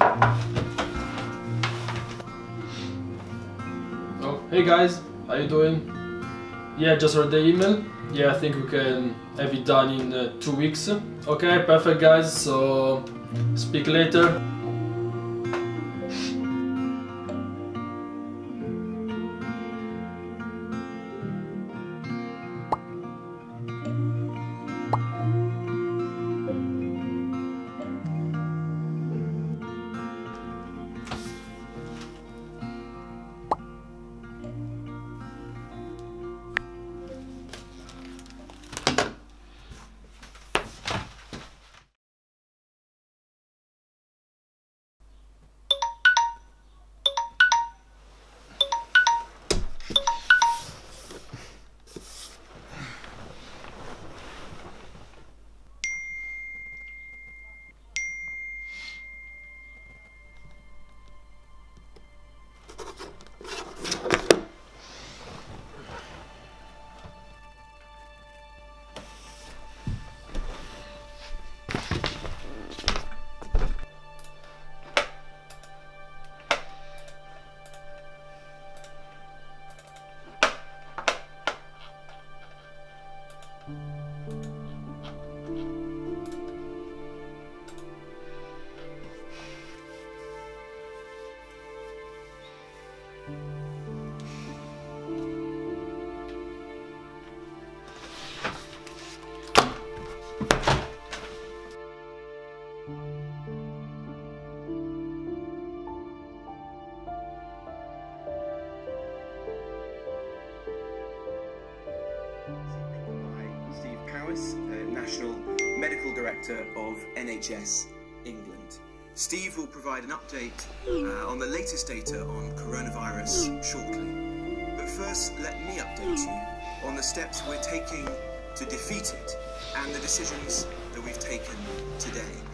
Oh, hey guys, how you doing? Yeah, just read the email. Yeah, I think we can have it done in uh, two weeks. Okay, perfect guys, so speak later. Uh, National Medical Director of NHS England. Steve will provide an update uh, on the latest data on coronavirus shortly. But first, let me update you on the steps we're taking to defeat it and the decisions that we've taken today.